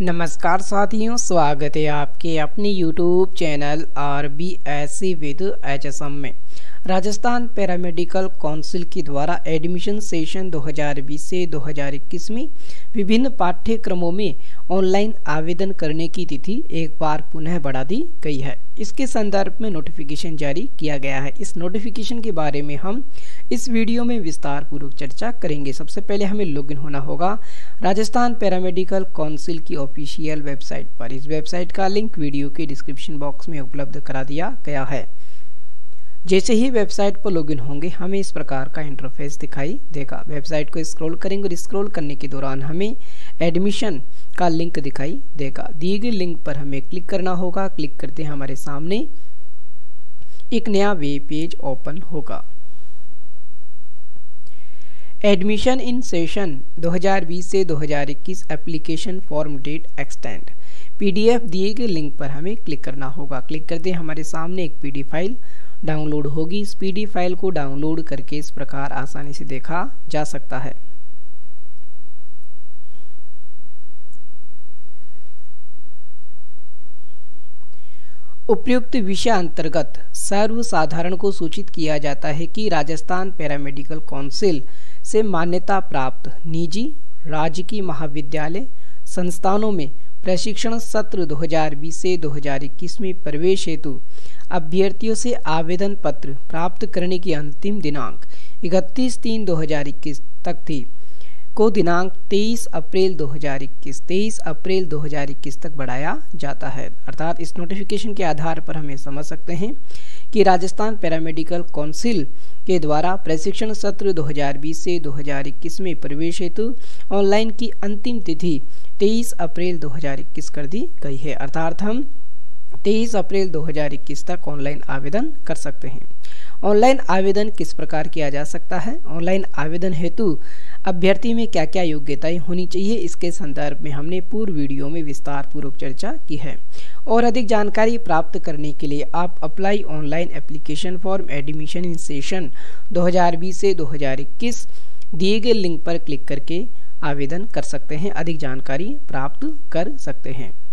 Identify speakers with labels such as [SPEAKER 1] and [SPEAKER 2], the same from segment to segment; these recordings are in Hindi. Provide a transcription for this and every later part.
[SPEAKER 1] नमस्कार साथियों, स्वागत है आपके अपने YouTube channel R B S C with H S M में। राजस्थान पैरामेडिकल काउंसिल के द्वारा एडमिशन सेशन 2020 से 2021 में विभिन्न पाठ्यक्रमों में ऑनलाइन आवेदन करने की तिथि एक बार पुनः बढ़ा दी गई है। इसके संदर्भ में नोटिफिकेशन जारी किया गया है। इस नोटिफिकेशन के बारे में हम इस वीडियो में विस्तार पूर्वक चर्चा करेंगे। सबसे पहले हमें लॉगिन होना होगा। राजस्थान पैरामेडिकल काउंसिल की ऑफिशियल वेबसाइट पर। इस वेबसाइट का लिंक वीडियो के डिस्क्रिप्शन बॉक्स में उपलब्ध करा दिया गया है। जैसे ही वेबसाइट पर लॉगिन होंगे, हमें इस प्रकार का इंटरफेस दिखाई देगा। वेबसाइट को स्क्रॉल करेंगे और स्क्रॉल करने के दौरान हमें एडमिशन का लिंक दिखाई देगा। दिए गए लिंक पर हमें क्लिक करना होगा। क्लिक करते हमारे सामने एक नया वेब पेज ओपन होगा। एडमिशन इन सेशन 2020 से 2021 application form date extend PDF दिए गए लिंक पर हमें क्लिक करना होगा। क्लिक करते हमारे सामने एक पीडी फ़ाइल डाउनलोड होगी। इस पीडी फ़ाइल को डाउनलोड करके इस प्रकार आसानी से देखा जा सकता है। उपयुक्त विषय अंतर्गत सर्वसाधारण को सूचित किया जाता है कि राजस्थान पैरामेडिकल काउंसिल से मान्यता प्राप्त निजी राजकीय महाविद्यालय संस्थानों में प्रशिक्षण सत्र 2020 से 2021 में प्रवेश हेतु अभ्यर्थियों से आवेदन पत्र प्राप्त करने की अंतिम दिनांक इकतीस तीन 2021 तक थी। को दिनांक 23 अप्रैल 2021 23 अप्रैल 2021 तक बढ़ाया जाता है। अर्थात इस नोटिफिकेशन के आधार पर हमें समझ सकते हैं कि राजस्थान पैरामेडिकल काउंसिल के द्वारा प्रशिक्षण सत्र 2020 से 2021 में प्रवेश हेतु ऑनलाइन की अंतिम तिथि 23 अप्रैल 2021 कर दी गई है। अर्थात हम 23 अप्रैल 2021 तक ऑनलाइन आवेदन कर सकते हैं। ऑनलाइन आवेदन किस प्रकार किया जा सकता है? ऑनलाइन आवेदन हेतु अभ्यर्थी में क्या क्या योग्यताएँ होनी चाहिए? इसके संदर्भ में हमने पूर्व वीडियो में विस्तार पूर्वक चर्चा की है। और अधिक जानकारी प्राप्त करने के लिए आप apply online application form admission in session 2020 से 2021 दिए गए लिंक पर क्लिक करके आवेदन कर सकते हैं। अधिक जानकारी प्राप्त कर सकते हैं।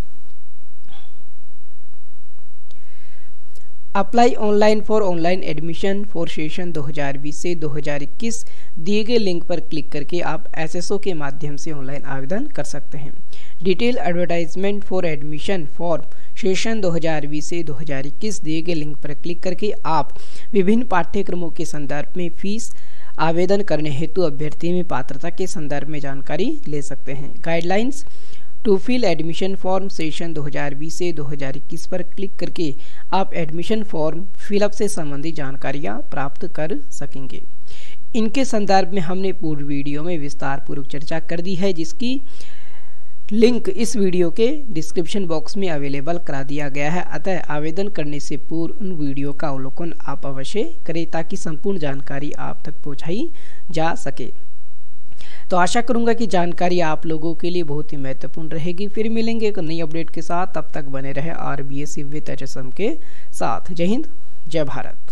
[SPEAKER 1] Apply online for online admission for session 2020 से 2021 दिए गए लिंक पर क्लिक करके आप एसएसओ के माध्यम से ऑनलाइन आवेदन कर सकते हैं। Detail advertisement for admission for session 2020 से 2021 दिए गए लिंक पर क्लिक करके आप विभिन्न पाठ्यक्रमों के संदर्भ में फ़ीस आवेदन करने हेतु अभ्यर्थी में पात्रता के संदर्भ में जानकारी ले सकते हैं। Guidelines to fill admission form session 2020 से 2021 पर क्लिक करके आप एडमिशन फॉर्म फिलअप से संबंधित जानकारियाँ प्राप्त कर सकेंगे। इनके संदर्भ में हमने पूर्व वीडियो में विस्तार पूर्वक चर्चा कर दी है, जिसकी लिंक इस वीडियो के डिस्क्रिप्शन बॉक्स में अवेलेबल करा दिया गया है। अतः आवेदन करने से पूर्व उन वीडियो का अवलोकन आप अवश्य करें, ताकि संपूर्ण जानकारी आप तक पहुंचाई जा सके। तो आशा करूँगा कि जानकारी आप लोगों के लिए बहुत ही महत्वपूर्ण रहेगी। फिर मिलेंगे एक नई अपडेट के साथ। तब तक बने रहे R B S C with H S M के साथ। जय हिंद, जय भारत।